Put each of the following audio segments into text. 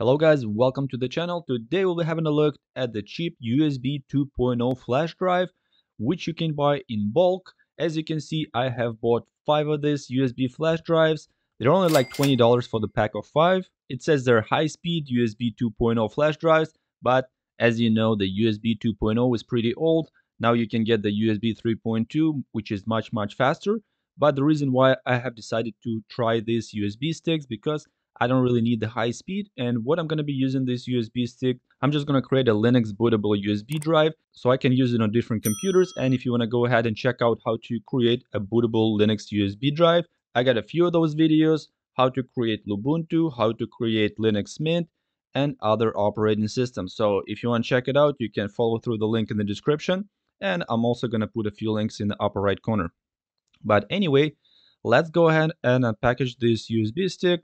Hello guys, welcome to the channel. Today we'll be having a look at the cheap USB 2.0 flash drive, which you can buy in bulk. As you can see, I have bought 5 of these USB flash drives. They're only like $20 for the pack of 5. It says they're high-speed USB 2.0 flash drives, but as you know, the USB 2.0 is pretty old. Now you can get the USB 3.2, which is much, much faster. But the reason why I have decided to try these USB sticks because I don't really need the high speed. And what I'm going to be using this USB stick, I'm just going to create a Linux bootable USB drive so I can use it on different computers. And if you want to go ahead and check out how to create a bootable Linux USB drive, I got a few of those videos, how to create Lubuntu, how to create Linux Mint, and other operating systems. So if you want to check it out, you can follow through the link in the description. And I'm also going to put a few links in the upper right corner. But anyway, let's go ahead and unpackage this USB stick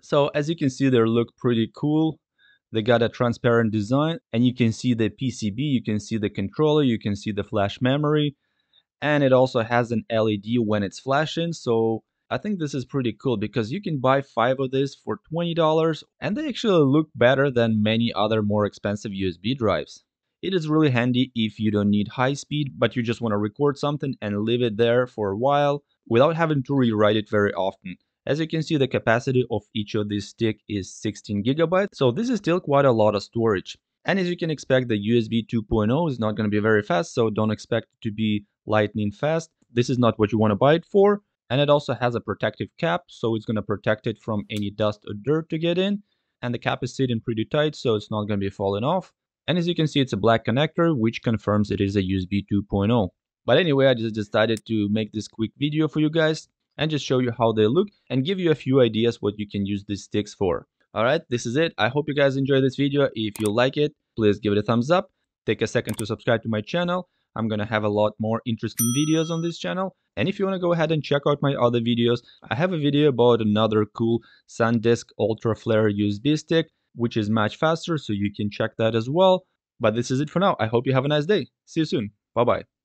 so as you can see, they look pretty cool. They got a transparent design and you can see the PCB, you can see the controller, you can see the flash memory. And it also has an LED when it's flashing. So I think this is pretty cool because you can buy five of this for $20 and they actually look better than many other more expensive USB drives. It is really handy if you don't need high speed, but you just want to record something and leave it there for a while without having to rewrite it very often. As you can see, the capacity of each of these stick is 16 gigabytes, so this is still quite a lot of storage. And as you can expect, the USB 2.0 is not going to be very fast, so don't expect it to be lightning fast. This is not what you want to buy it for. And it also has a protective cap, so it's going to protect it from any dust or dirt to get in. And the cap is sitting pretty tight, so it's not going to be falling off. And as you can see, it's a black connector, which confirms it is a USB 2.0. But anyway, I just decided to make this quick video for you guys and just show you how they look and give you a few ideas what you can use these sticks for. Alright, this is it. I hope you guys enjoyed this video. If you like it, please give it a thumbs up. Take a second to subscribe to my channel. I'm to have a lot more interesting videos on this channel. And if you want to go ahead and check out my other videos, I have a video about another cool SanDisk Ultra Flair USB stick, which is much faster, so you can check that as well. But this is it for now. I hope you have a nice day. See you soon. Bye-bye.